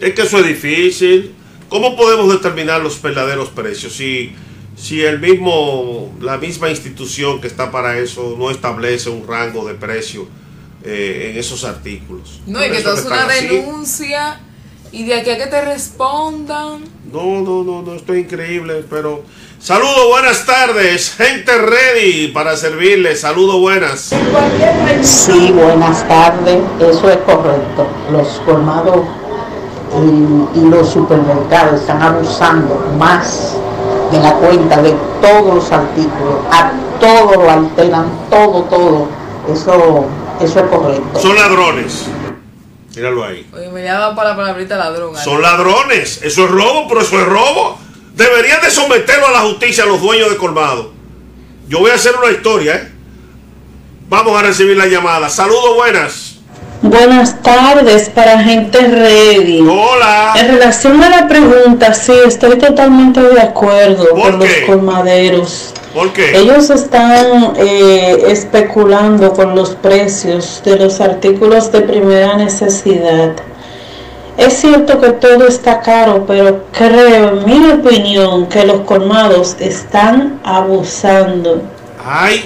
Es que eso es difícil. ¿Cómo podemos determinar los verdaderos precios si, si el mismo, la misma institución que está para eso no establece un rango de precio eh, en esos artículos? No, y que tú haces están una así. denuncia y de aquí a que te respondan. No, no, no, no, estoy increíble, pero... Saludos, buenas tardes, gente ready para servirles, saludos, buenas. Sí, buenas tardes, eso es correcto. Los colmados y, y los supermercados están abusando más de la cuenta de todos los artículos, a todo lo alteran, todo, todo. Eso, eso es correcto. Son ladrones. Míralo ahí. Oye, me llama para la palabrita ladrón. Son ladrones. Eso es robo, pero eso es robo. Deberían de someterlo a la justicia a los dueños de colmado. Yo voy a hacer una historia, ¿eh? Vamos a recibir la llamada. Saludos, buenas. Buenas tardes para gente ready. Hola. En relación a la pregunta, sí, estoy totalmente de acuerdo ¿Por con los colmaderos. ¿Por qué? Ellos están eh, especulando con los precios de los artículos de primera necesidad. Es cierto que todo está caro, pero creo, en mi opinión, que los colmados están abusando. Ay,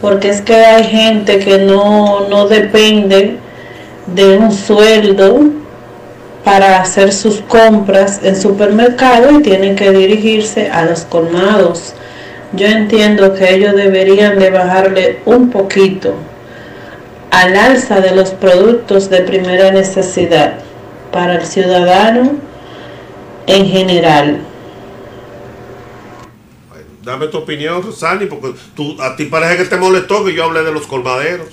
Porque es que hay gente que no, no depende de un sueldo para hacer sus compras en supermercado y tienen que dirigirse a los colmados. Yo entiendo que ellos deberían de bajarle un poquito al alza de los productos de primera necesidad para el ciudadano en general. dame tu opinión, Rosani, porque tú, a ti parece que te molestó que yo hable de los colmaderos.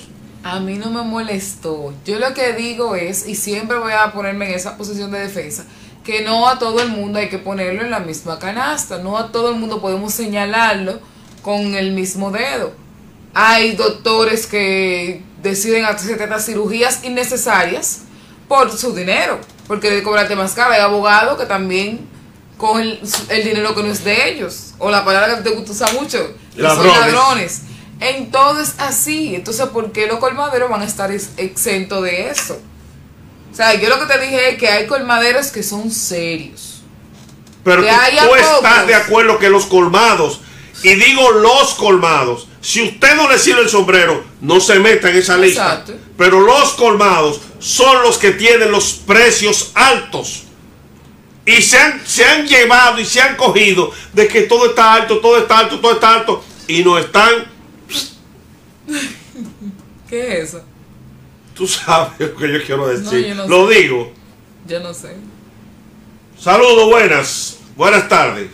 A mí no me molestó. Yo lo que digo es, y siempre voy a ponerme en esa posición de defensa, que no a todo el mundo hay que ponerlo en la misma canasta. No a todo el mundo podemos señalarlo con el mismo dedo. Hay doctores que deciden hacer estas cirugías innecesarias por su dinero, porque de cobrarte más caro. Hay abogados que también cogen el dinero que no es de ellos, o la palabra que te gusta usar mucho, que son Ladrones. En todo es así. Entonces, ¿por qué los colmaderos van a estar ex- exentos de eso? O sea, yo lo que te dije es que hay colmaderos que son serios. Pero Que tú, estás de acuerdo que los colmados, y digo los colmados, si usted no le sirve el sombrero, no se meta en esa lista. Exacto. Pero los colmados son los que tienen los precios altos. Y se han, se han llevado y se han cogido de que todo está alto, todo está alto, todo está alto. Y no están, ¿Qué es eso? tú sabes lo que yo quiero decir. yo no lo digo. Yo no sé. Saludos, buenas. Buenas tardes.